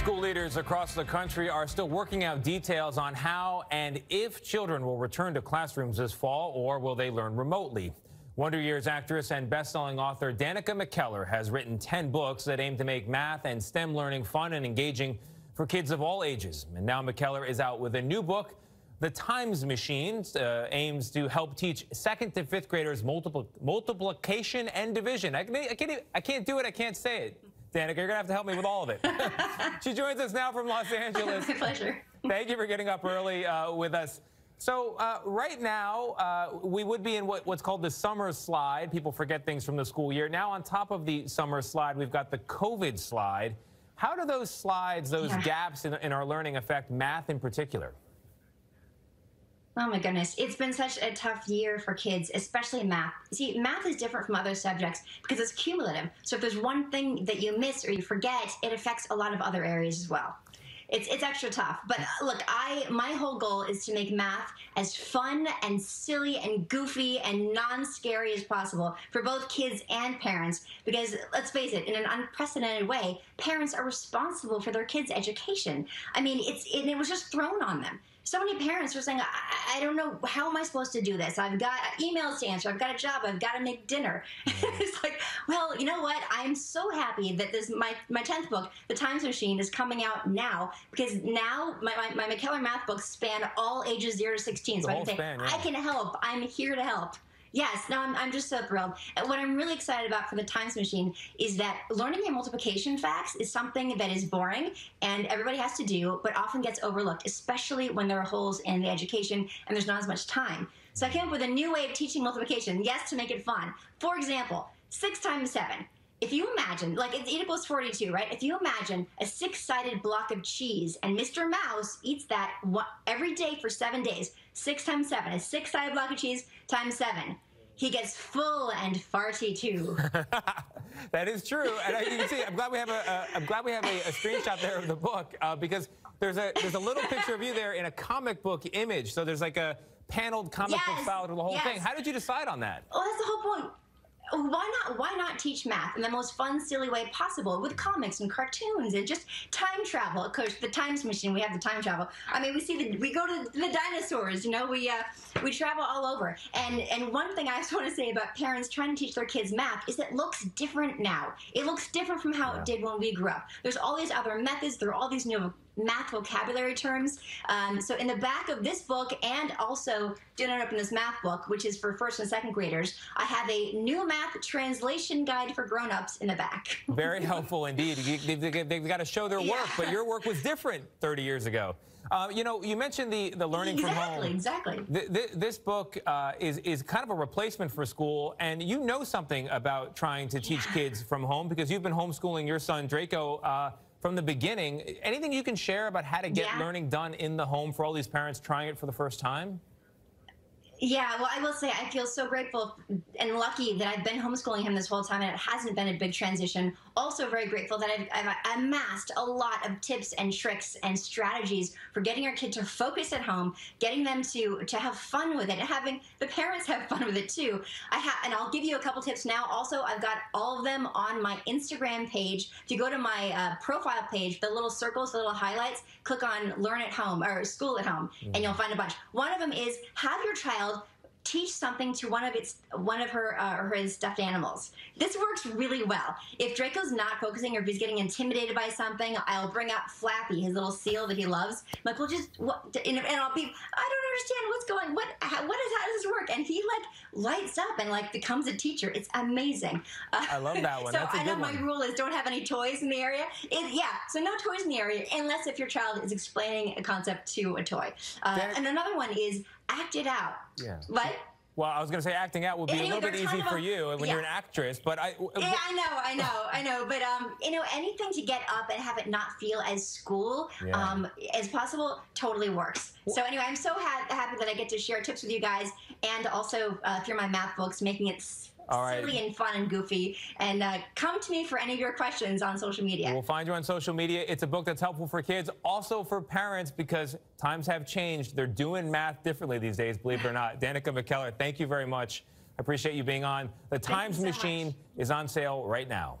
School leaders across the country are still working out details on how and if children will return to classrooms this fall or will they learn remotely. Wonder Years actress and best-selling author Danica McKellar has written 10 books that aim to make math and STEM learning fun and engaging for kids of all ages. And now McKellar is out with a new book, The Times Machine, uh, aims to help teach second to fifth graders multiplication and division. I, I, can't, I can't do it, I can't say it. Danica, you're going to have to help me with all of it. she joins us now from Los Angeles. My pleasure. Thank you for getting up early uh, with us. So uh, right now, uh, we would be in what, what's called the summer slide. People forget things from the school year. Now on top of the summer slide, we've got the COVID slide. How do those slides, those yeah. gaps in, in our learning affect math in particular? Oh my goodness. It's been such a tough year for kids, especially math. See, math is different from other subjects because it's cumulative. So if there's one thing that you miss or you forget, it affects a lot of other areas as well. It's, it's extra tough. But uh, look, I my whole goal is to make math as fun and silly and goofy and non-scary as possible for both kids and parents because let's face it, in an unprecedented way, parents are responsible for their kids' education. I mean, it's it, it was just thrown on them so many parents are saying, I, I, don't know, how am I supposed to do this? I've got emails to answer, I've got a job, I've got to make dinner. it's like, well, you know what? I'm so happy that this my my 10th book, The Times Machine, is coming out now because now my, my, my McKellar math books span all ages 0 to 16. So I can say, span, yeah. I can help. I'm here to help. Yes, no, I'm, I'm just so thrilled. And what I'm really excited about for the Times Machine is that learning your multiplication facts is something that is boring and everybody has to do, but often gets overlooked, especially when there are holes in the education and there's not as much time. So I came up with a new way of teaching multiplication, yes, to make it fun. For example, 6 times 7 if you imagine, like it equals 42, right? If you imagine a six-sided block of cheese and Mr. Mouse eats that every day for seven days, six times seven, a six-sided block of cheese times seven, he gets full and farty too. that is true, and you can see. I'm glad we have a. am glad we have a, a, screenshot there of the book uh, because there's a there's a little picture of you there in a comic book image. So there's like a paneled comic yes, book style to the whole yes. thing. How did you decide on that? Well, that's the whole point why not why not teach math in the most fun silly way possible with comics and cartoons and just time travel? Of course the times machine we have the time travel. I mean we see the we go to the dinosaurs you know we uh, we travel all over. And and one thing i just want to say about parents trying to teach their kids math is it looks different now. It looks different from how yeah. it did when we grew up. There's all these other methods there are all these new math vocabulary terms. Um, so in the back of this book and also Do Not Open This Math book, which is for first and second graders, I have a new math translation guide for grown-ups in the back. Very helpful indeed. They've, got to show their work, yeah. but your work was different 30 years ago. Uh, you know, you mentioned the, the learning exactly, from home. Exactly, exactly. Th this book uh, is, is kind of a replacement for school, and you know something about trying to teach yeah. kids from home because you've been homeschooling your son, Draco, uh, from the beginning. Anything you can share about how to get yeah. learning done in the home for all these parents trying it for the first time? Yeah, well, I will say I feel so grateful and lucky that I've been homeschooling him this whole time and it hasn't been a big transition. Also, very grateful that I've, I've, amassed a lot of tips and tricks and strategies for getting our kid to focus at home, getting them to to have fun with it, and having the parents have fun with it too. I have, and I'll give you a couple tips now. Also, I've got all of them on my Instagram page. If you go to my uh, profile page, the little circles, the little highlights, click on Learn at Home or School at Home, mm. and you'll find a bunch. One of them is have your child teach something to one of its one of her uh, or his stuffed animals. This works really well. If Draco's not focusing or if he's getting intimidated by something, I'll bring out Flappy, his little seal that he loves. I'm like, well, just what? And, I'll be, I don't understand what's going. What? How, what is? How does this work? And he like lights up and like becomes a teacher. It's amazing. Uh, I love that one. so I know one. my rule is don't have any toys in the area. It, yeah, so no toys in the area unless if your child is explaining a concept to a toy. Uh, and another one is act it out. Yeah. What? Well, I was going to say acting out would be a little bit easy for you when yeah. you're an actress, but I. Yeah, I know, I know, I know, but um, you know, anything to get up and have it not feel as school yeah. um, as possible totally works. So anyway, I'm so ha happy that I get to share tips with you guys, and also uh, through my math books, making it all right. silly and fun and goofy. And uh, come to me for any of your questions on social media. We'll find you on social media. It's a book that's helpful for kids, also for parents, because times have changed. They're doing math differently these days, believe it or not. Danica McKellar, thank you very much. I appreciate you being on. The Times so Machine much. is on sale right now.